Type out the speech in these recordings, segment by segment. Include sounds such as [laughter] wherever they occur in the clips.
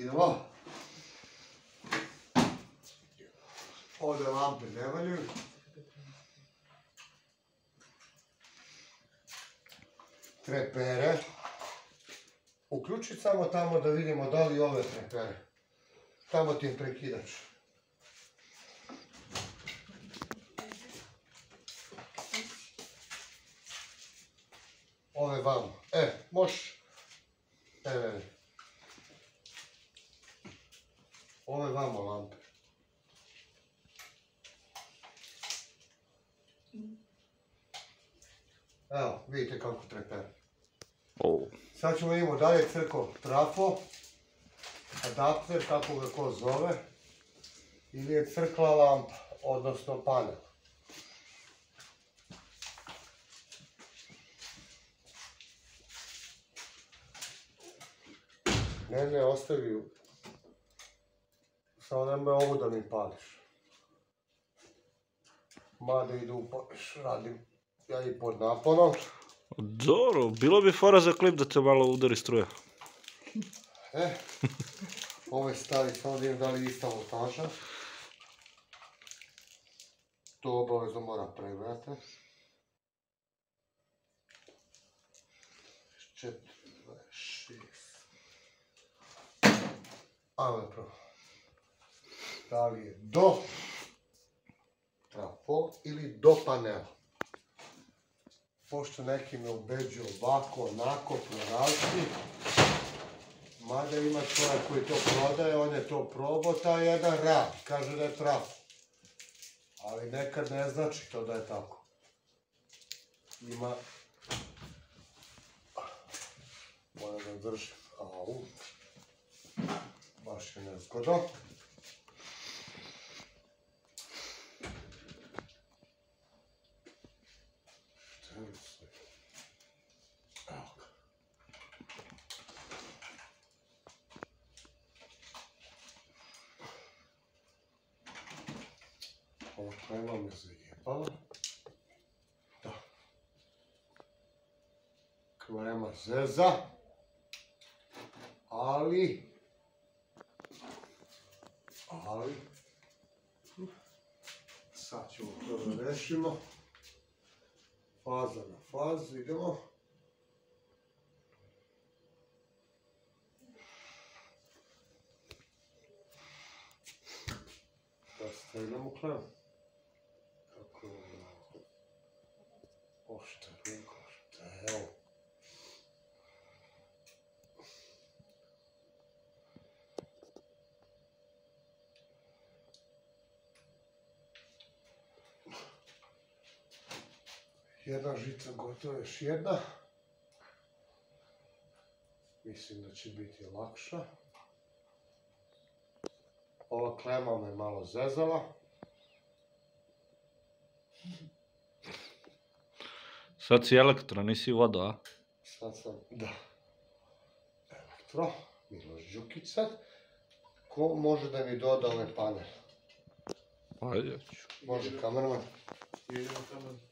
Idemo. Ovdje lampe ne valjaju. Trepere. Uključi samo tamo da vidimo da li ove trepere. Tamo ti je prekidač. Ove vamo. E, možeš. E, ne, ne. Ove vamo lampe. Evo, vidite kako trepere. O, Sad ćemo imamo dalje crko trafo, adapter, kako ga ko zove, ili je crkla lampa, odnosno panel. Ne, ne, ostavi. Samo nemoj ovu da mi pališ. Mada idu upališ, radim ja i pod naponom. dobro, bilo bi fora za klip da te malo udari struja. E, ove stavi samo da da li ista voltaža. To obavezno mora pregledati. Četiri, šest. Ajmo prvo. Da li je do trafo ili do panela? Pošto neki me ubeđuju ovako, onako, pluralski, Mada ima čovjek koji to prodaje, on je to probao, taj jedan rad, kaže da je trafo. Ali nekad ne znači to da je tako. Ima... Moram da držim. Au. Baš je nezgodno. Ova klema me zajebala. Da. Klema zeza. Ali... Ali... Sad ćemo to da rešimo. Faza na fazu, idemo. Da stegnemo klem. Kako je ovo? Ošte ruko, šta je ovo? Jedna žica gotova, još jedna. Mislim da će biti lakša. Ova klema me malo zezala. Sad si elektro, nisi voda, a? Sad sam, da. Elektro, Miloš Đukić sad. Ko može da mi doda ove panel? Ajde. Može kamerman. Jedino tamo.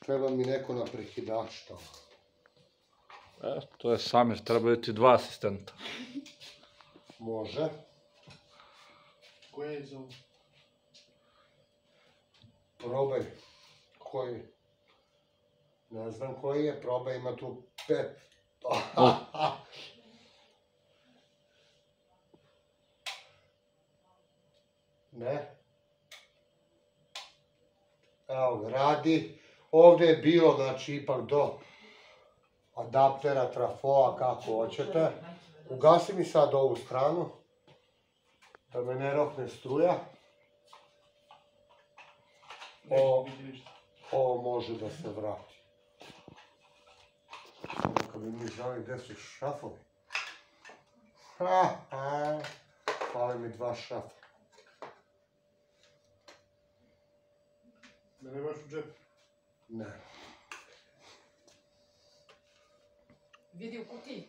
Treba mi neko na prekidač tamo. E, to je Samir, trebaju ti dva asistenta. Može. Koje je za ovo? Probaj. Koji? Ne znam koji je, probaj, ima tu pet. [laughs] ne. Evo radi. Ovdje je bilo, znači, ipak do adaptera, trafoa, kako hoćete. Ugasi mi sad ovu stranu, da me ne rokne struja. O. Neće biti ništa. Ovo može da se vrati. Kad bi mi znali gdje su šafovi. Ha, ha. Fali mi dva šafa. Da nemaš u džepu. Ne. Vidi u kutiji.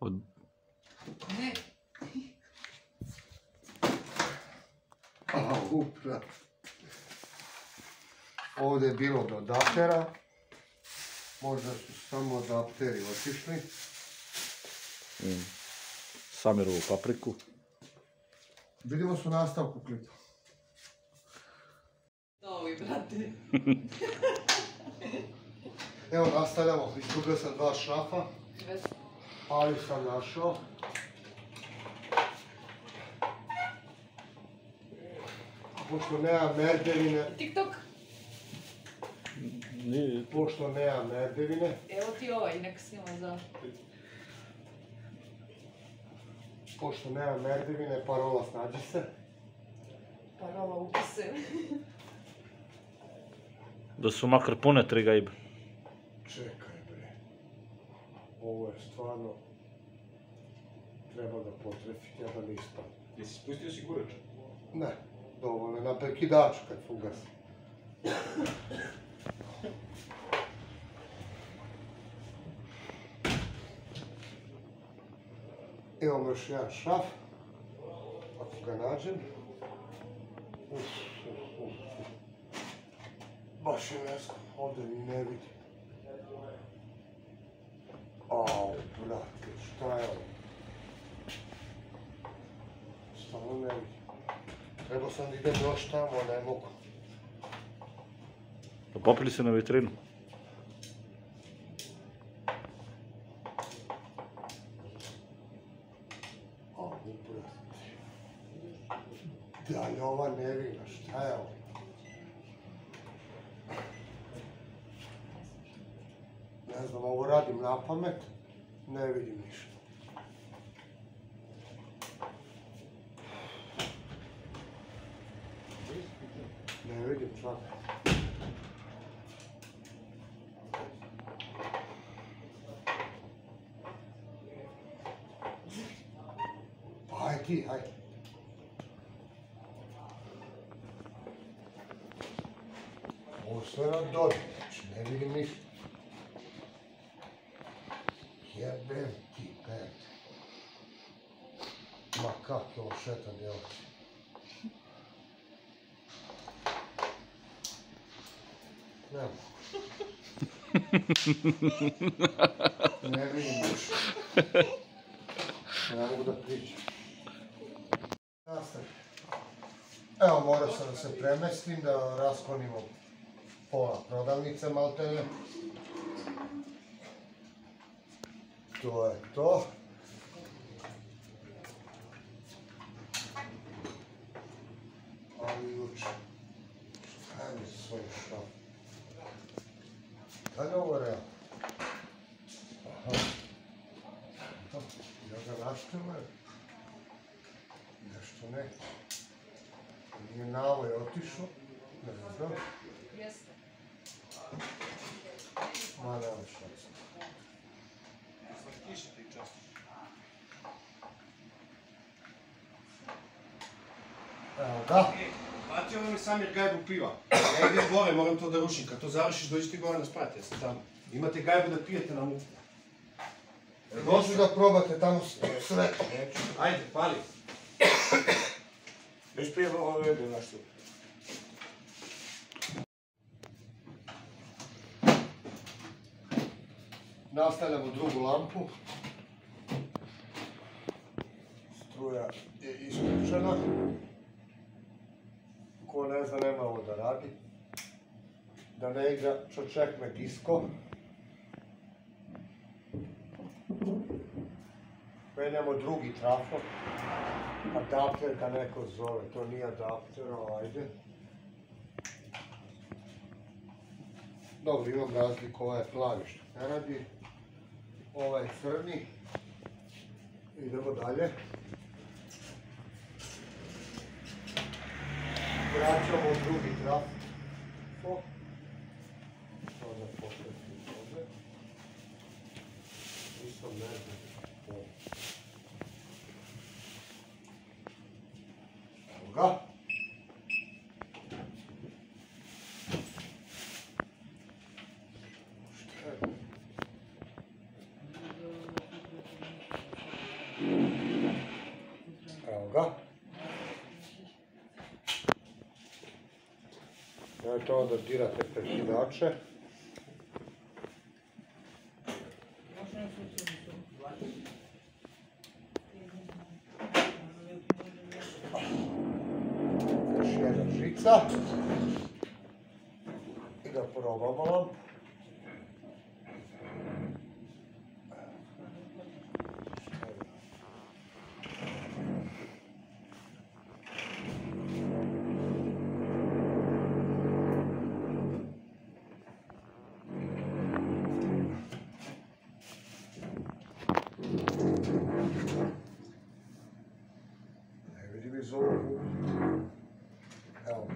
Od... Ne, A, uprat. Ovdje je bilo do adaptera. Možda su samo adapteri otišli. Mm. Samirovu papriku. Vidimo se u nastavku klipa. Novi, brate. [laughs] Evo nastavljamo, izgubio sam dva šrafa, ali sam našao. Pošto nema merdevine, TikTok. Nije, pošto nema merdevine, Evo ti ovaj, nek snima za... pošto nema merdevine, parola snađi se. Parola upise. [laughs] da su makar pune tri gajbe. Čekaj bre. Ovo je stvarno... Treba da potrefiti, ja da ne ispadne. Jesi spustio si gurač? Ne, dovoljno je na prekidaču kad fugasi. Imamo još jedan šraf. Ako ga nađem. Uf. Baš je nezgodno, ovdje ni ne vidi. Au, brate, šta je ovo? Stvarno ne vidim. Trebao sam da idem još tamo, ne mogu. Pa popili se na vitrinu. A, brate. Da je ova nevina, šta je ovo? Ne znam, ovo radim na pamet, ne vidim ništa. Ne vidim čak. Pa aj ti, aj. Ovo sve na dolje, znači ne vidim ništa. Jebem ti pet. Ma kak je ovo šetan djelac. Ne mogu. [laughs] ne vidim ništa. Ne mogu da pričam. Evo, morao sam da se premestim, da rasklonimo pola prodavnice maltene. To je to. Ali juče. Je mi Da ovo realno? Aha. Ga naštelujem. Nešto ne. Nije navo je otišao. Ne znam. Jeste. Ma nema šanse. Slatkiši ti často. Evo ga. Platio vam je Samir gajbu piva. Ja idem gore, moram to da rušim. Kad to završiš, dođi ti gore na sprat, ja sam tamo. Imate gajbu da pijete na muku. Možu da probate tamo sve. Ajde, pali. Već prije ovo vede nešto. Nastavljamo drugu lampu. Struja je isključena. Ko ne zna, nema ovo da radi. Da ne igra čoček me disko. Menjamo drugi trafo. Adapter ga neko zove, to nije adapter, ajde. Dobro, imam razliku, ovaj je plavi što ne radi. Ovaj je crni. Idemo dalje. Vraćamo drugi trafo. Sada pokretim ovdje. Isto ne znam. Evo ga. je to da dirate prekidače. Još jedna žica. I da probamo. Ovog. Evo.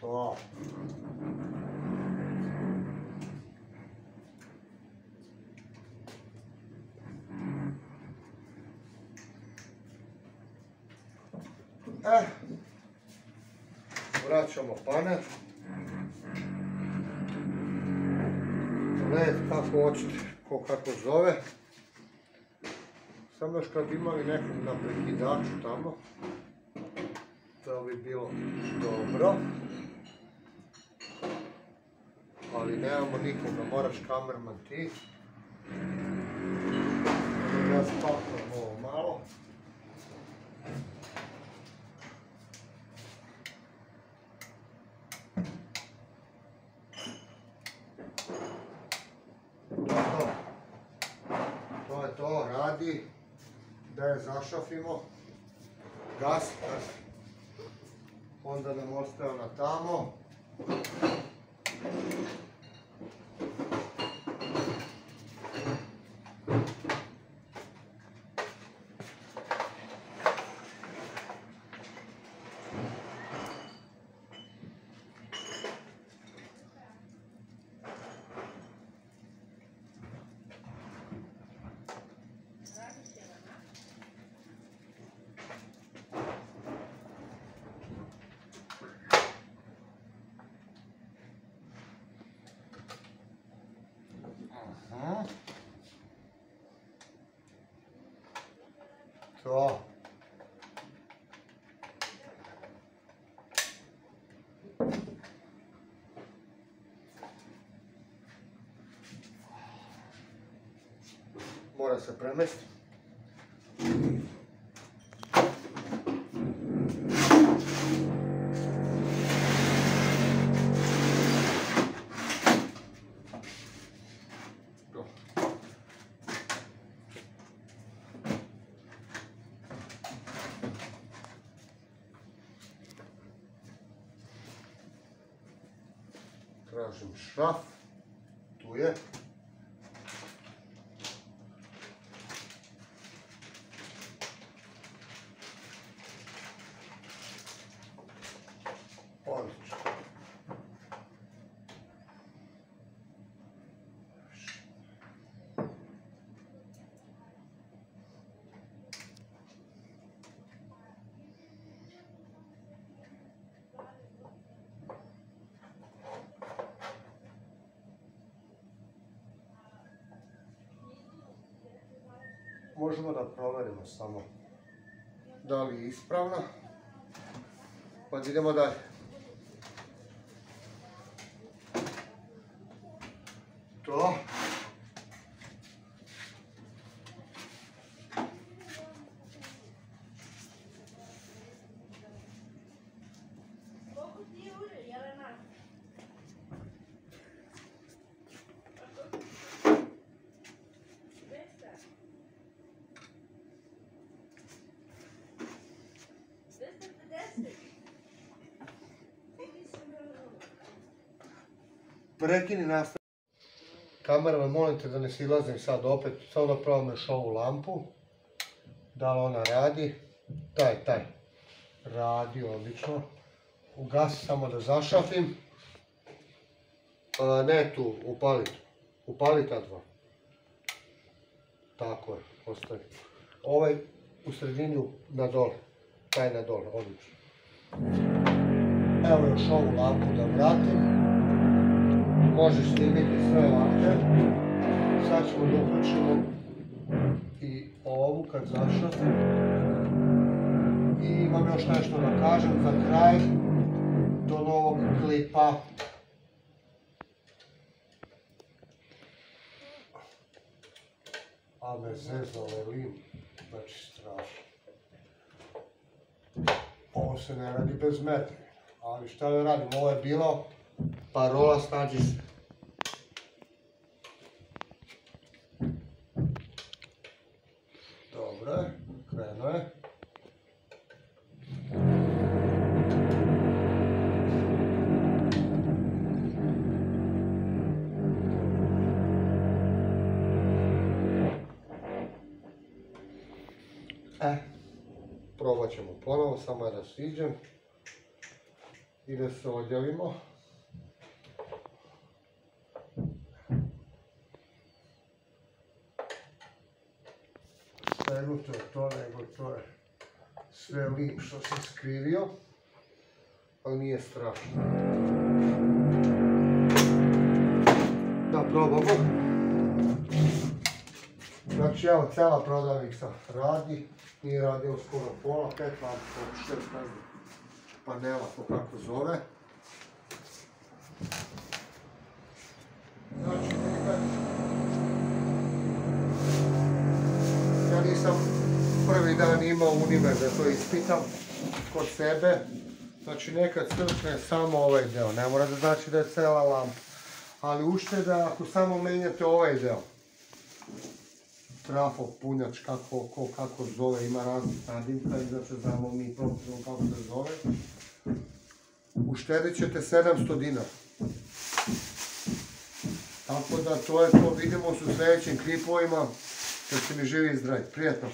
To. E. Vraćamo panel. Led kako hoćete, ko kako zove. Samo još kad imali nekog na prekidaču tamo, to bi bilo dobro. Ali nemamo nikoga, moraš kamerman ti. Ja spakujem ovo malo. To je to. To je to, radi. Da je zašafimo. Gas, gas. Onda nam ostaje ona tamo. To. Mora se premesti. To. Tražim šraf. Tu je. Odlično. Možemo da proverimo samo da li je ispravna. Pa idemo dalje. To. Koliko ti je ure, Jelena? Dvesta. Dvesta pedeset. Vidi se malo. Prekini nastav. Kamera, molim te da ne silazim sad opet, samo da probam još ovu lampu. Da li ona radi? Taj, taj. Radi, odlično. Ugasi samo da zašafim. Ne tu, upali. Upali ta dva. Tako je, ostavi. Ovaj u sredini na dole. Taj na dole, odlično. Evo još ovu lampu da vratim. Možeš snimiti sve lampe. Sad ćemo da uključimo i ovu kad zašafim. I imam još nešto da kažem za kraj do novog klipa. A me zezno ovaj lim, znači strašno. Ovo se ne radi bez metra, ali šta da radim, ovo je bilo parola snađi. Dobro krenuo je. E, probat ćemo ponovo, samo da siđem i da se odjavimo. Nego to je to, nego to je sve lim što sam skrivio, ali nije strašno. Da probamo. Znači evo, cijela prodavnica radi, nije radio skoro pola, pet lampa, šest ne znam, panela, ko kako zove. Znači, nekad, nisam prvi dan imao univer da to ispitam kod sebe. Znači nekad crkne samo ovaj deo, ne mora da znači da je cela lampa. Ali ušteda ako samo menjate ovaj deo trafo, punjač, kako, ko, kako zove, ima raznih nadimka znači znamo mi profesionalno kako se zove. Uštedit ćete 700 dinara. Tako da to je to, vidimo se u sljedećim klipovima, kad će mi živi i zdravi. Prijetno!